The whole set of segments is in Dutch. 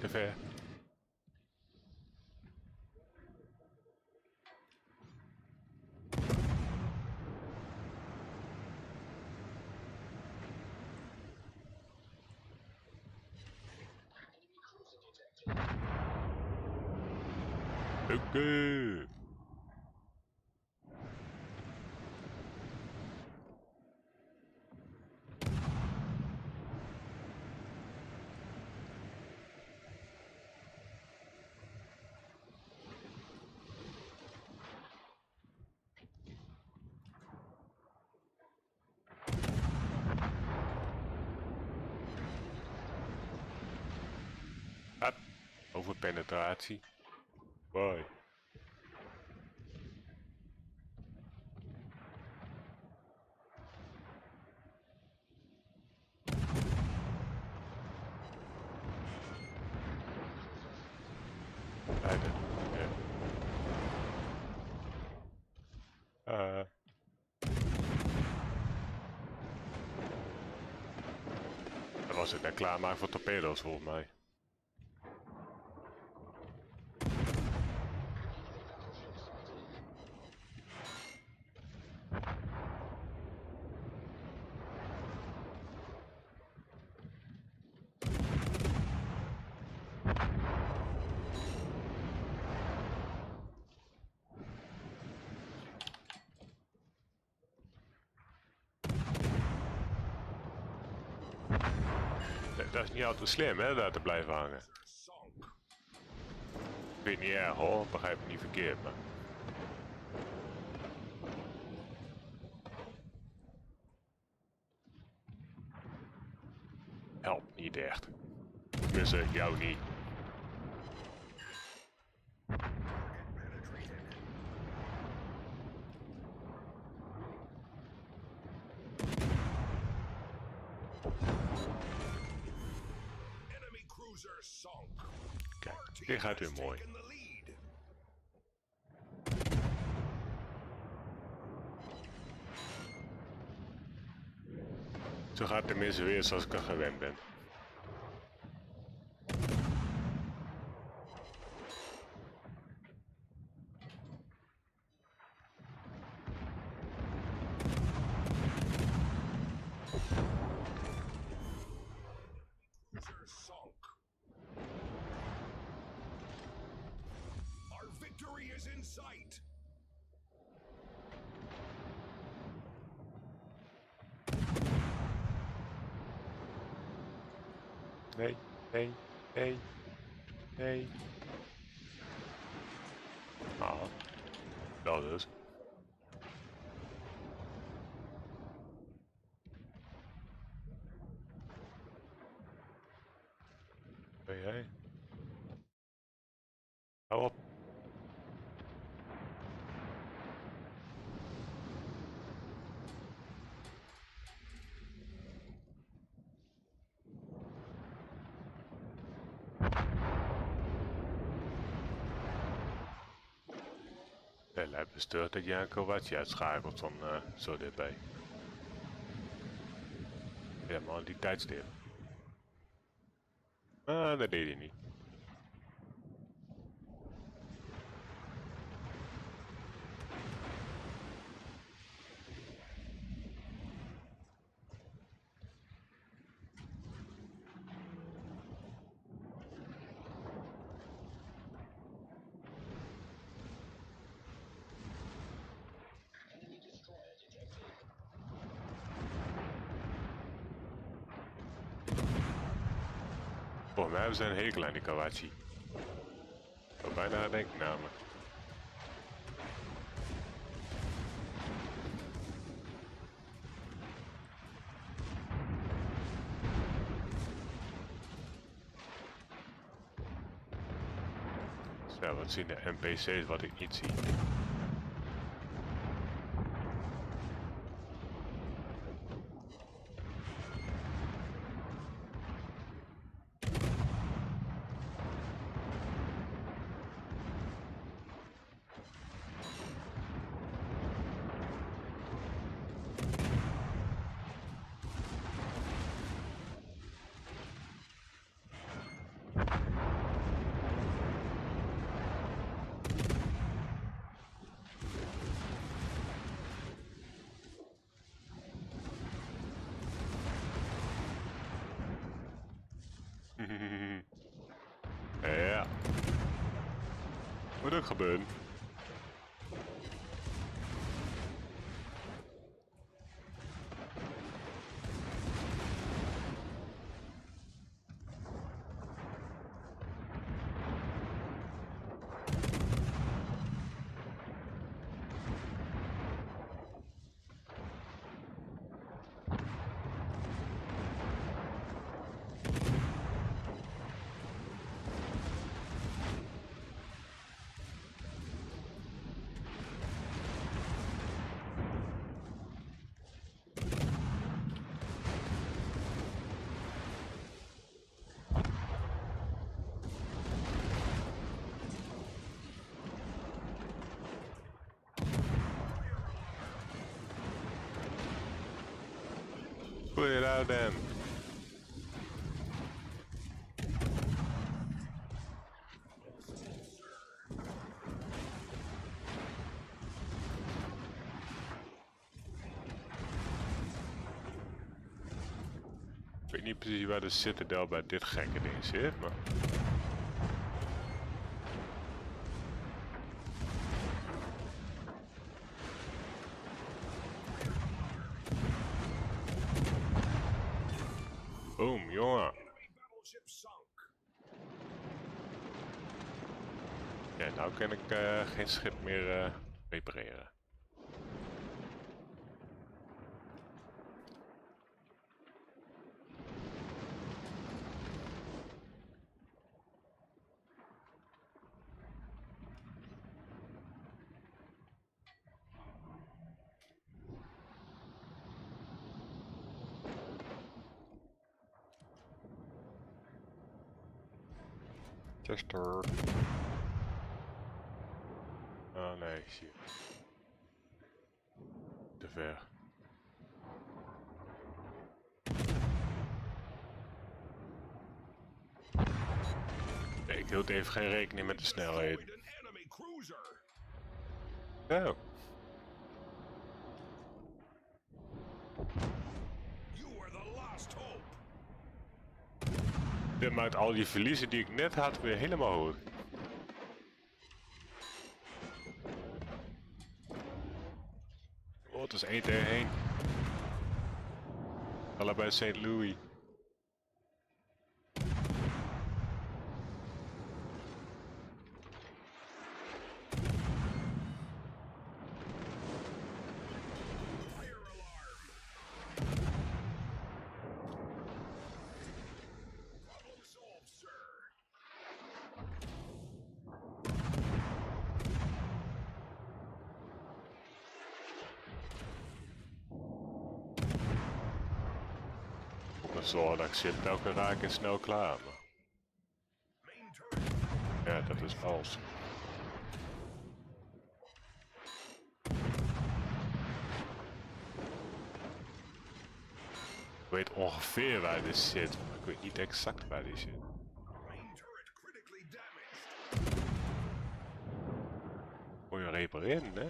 te ver. Over penetratie. Beide. Ja. Eh. Was het net klaarmaken voor torpedo's volgens mij. Dat is niet altijd slim, hè, daar te blijven hangen. Ik weet niet erg hoor, begrijp me niet verkeerd, maar... Helpt niet echt. Tenminste, jou niet. Kijk, dit gaat weer mooi. Zo gaat het tenminste weer zoals ik er gewend ben. Sight. Nee, nee, nee, nee. Ah, dat is. Ben jij? Hou op. De lijp bestuurt dat je een Kroatië uitschakelt van eh, zo dichtbij. Ja, man, die tijdstip. Ah, dat deed hij niet. Volgens mij hebben ze een aan die Kawachi. Ik zou bijna denken namelijk. Ja, wat zien de NPC's wat ik niet zie? ja. Wat er gebeurd? Ik weet niet precies waar de citadel bij dit gekke ding zit, maar... Ja, nou kan ik eh, geen schip meer eh, repareren. Chester. Oh nee, shit. Te ver. Nee, ik hield even geen rekening met de snelheid. Oh, dit maakt al die verliezen die ik net had weer helemaal goed. Oh, het is 1 tegen 1. Allebei St. Louis. Ik zit elke raak en snel klaar. Ja, dat is als. Ik weet ongeveer waar dit zit, maar ik weet niet exact waar die zit. Moet je repareren, hè?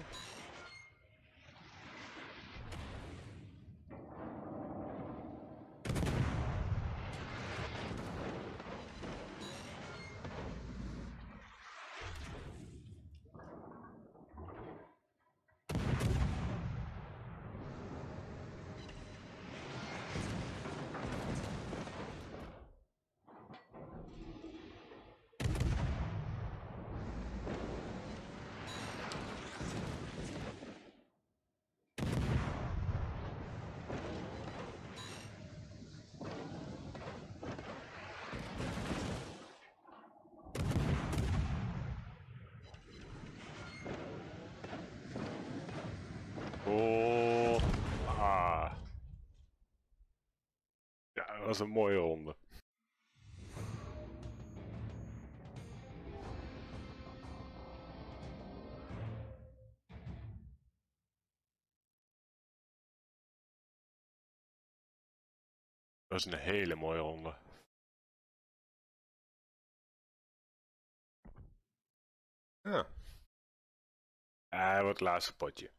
Oh, ah. Ja, dat was een mooie ronde. Dat was een hele mooie ronde. Ja. Ah, wat laatste potje.